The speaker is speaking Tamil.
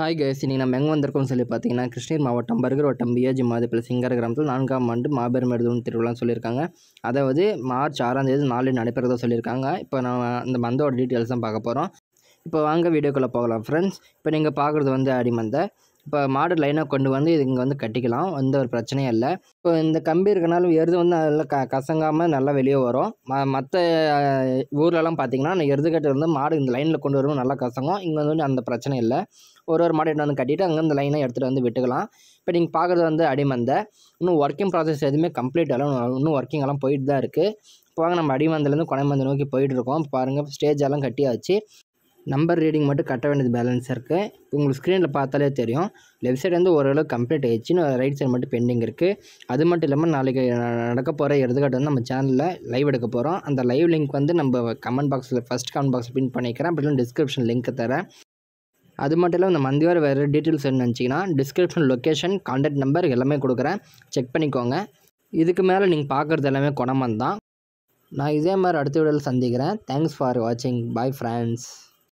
ஹாய் கேஸ் இன்றைக்கி நம்ம எங்கே வந்திருக்கோம்னு சொல்லி பார்த்தீங்கன்னா கிருஷ்ணகிரி மாவட்டம் பர்கர் வட்டம் பியாஜி மாதப்பில் சிங்கர கிராமத்தில் நான்காம் ஆண்டு மாபெரும் எழுதும் திருவிழான்னு சொல்லியிருக்காங்க. அதாவது மார்ச் ஆறாம் தேதி நாலு நடைபெறதா சொல்லியிருக்காங்க. இப்போ நம்ம அந்த மந்தோட டீட்டெயில்ஸ் தான் பார்க்க போகிறோம் இப்போ வாங்க வீடியோக்குள்ளே போகலாம் ஃப்ரெண்ட்ஸ் இப்போ நீங்கள் பார்க்குறது வந்து அடிமந்தை இப்போ மாடு லைனாக கொண்டு வந்து இது இங்கே வந்து கட்டிக்கலாம். எந்த ஒரு பிரச்சனையும் இல்லை. இப்போ இந்த கம்பி இருக்கனாலும் எருது வந்து நல்லா க கசங்காமல் நல்லா வெளியே வரும். ம மற்ற ஊர்லலாம் பார்த்தீங்கன்னா அந்த எருது கட்டு வந்து மாடு இந்த லைனில் கொண்டு வரும்போது நல்லா கசங்கும். இங்கே வந்து அந்த பிரச்சனை இல்லை. ஒரு ஒரு மாடு எடுத்து வந்து கட்டிட்டு அங்கே இந்த லைனை எடுத்துகிட்டு வந்து விட்டுக்கலாம். இப்போ நீங்கள் பார்க்குறது வந்து அடிமந்தை. இன்னும் ஒர்க்கிங் ப்ராசஸ் எதுவுமே கம்ப்ளீட் ஆகலாம் இன்னும் ஒர்க்கிங் எல்லாம் போயிட்டு தான் இருக்குது இப்போ வாங்க நம்ம அடிமந்திலேருந்து கொனைமந்தை நோக்கி போயிட்டு இருக்கோம். பாருங்கள் ஸ்டேஜ் எல்லாம் கட்டியாச்சு. நம்பர் ரீடிங் மட்டும் கட்ட வேண்டியது பேலன்ஸ் இருக்குது உங்களுக்கு ஸ்க்ரீனில் பார்த்தாலே தெரியும். லெஃப்ட் சைடு வந்து ஓரளவு கம்ப்ளீட் ஆயிடுச்சு. ரைட் சைடு மட்டும் பெண்டிங் இருக்குது அது மட்டும் இல்லாமல் நாளைக்கு நடக்க போகிற எடுத்துக்காட்டு வந்து நம்ம சேனலில் லைவ் எடுக்க போகிறோம் அந்த லைவ் லிங்க் வந்து நம்ம கமெண்ட் பாக்ஸில் ஃபஸ்ட் கமெண்ட் பாக்ஸ் பின் பண்ணிக்கிறேன். அப்படி டிஸ்கிரிப்ஷன் லிங்க் தரேன். அது மட்டும் இல்லாமல் இந்த மந்தி வர வேறு டீட்டெயில்ஸ் என்ன நினச்சிங்கன்னா டிஸ்கிரிப்ஷன் லொக்கேஷன் கான்டாக்ட் நம்பர் எல்லாமே கொடுக்குறேன். செக் பண்ணிக்கோங்க. இதுக்கு மேலே நீங்கள் பார்க்குறது எல்லாமே குணமந்தான். நான் இதே மாதிரி அடுத்த வீடியோவில் சந்திக்கிறேன். தேங்க்ஸ் ஃபார் வாட்சிங் பாய் ஃப்ரெண்ட்ஸ்